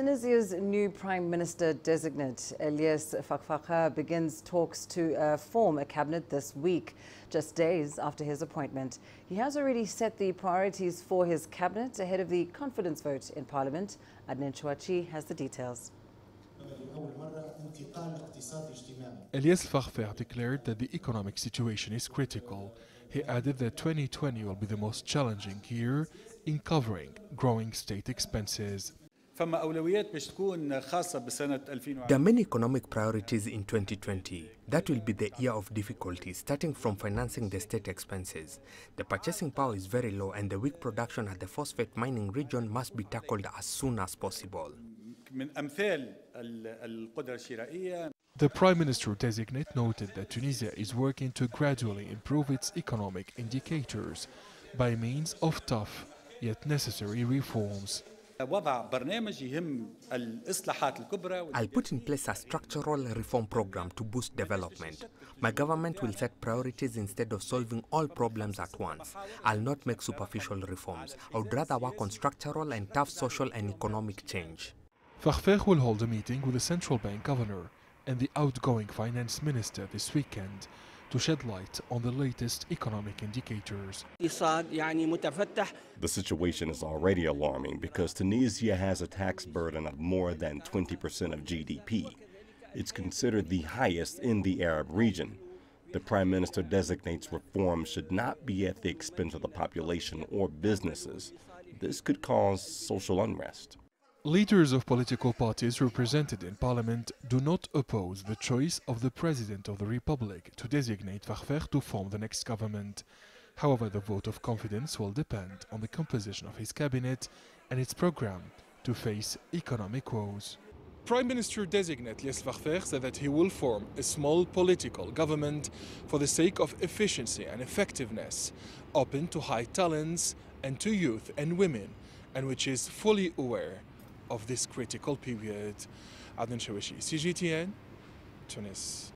Tunisia's new Prime Minister designate, Elyes Fakhfakh, begins talks to uh, form a cabinet this week, just days after his appointment. He has already set the priorities for his cabinet ahead of the confidence vote in Parliament. Adnen Chaouachi has the details. Elyes Fakhfakh declared that the economic situation is critical. He added that 2020 will be the most challenging year in covering growing state expenses. There are many economic priorities in 2020. That will be the year of difficulties, starting from financing the state expenses. The purchasing power is very low and the weak production at the phosphate mining region must be tackled as soon as possible. The Prime Minister designate noted that Tunisia is working to gradually improve its economic indicators by means of tough yet necessary reforms. I'll put in place a structural reform program to boost development. My government will set priorities instead of solving all problems at once. I'll not make superficial reforms. I would rather work on structural and tough social and economic change. Fakhfakh will hold a meeting with the central bank governor and the outgoing finance minister this weekend to shed light on the latest economic indicators. The situation is already alarming because Tunisia has a tax burden of more than 20% of GDP. It's considered the highest in the Arab region. The prime minister designates reform should not be at the expense of the population or businesses. This could cause social unrest. Leaders of political parties represented in parliament do not oppose the choice of the President of the Republic to designate Fakhfakh to form the next government. However, the vote of confidence will depend on the composition of his cabinet and its program to face economic woes. Prime Minister designate Elyes Fakhfakh said that he will form a small political government for the sake of efficiency and effectiveness, open to high talents and to youth and women, and which is fully aware of this critical period. Adnen Chaouachi, CGTN, Tunis.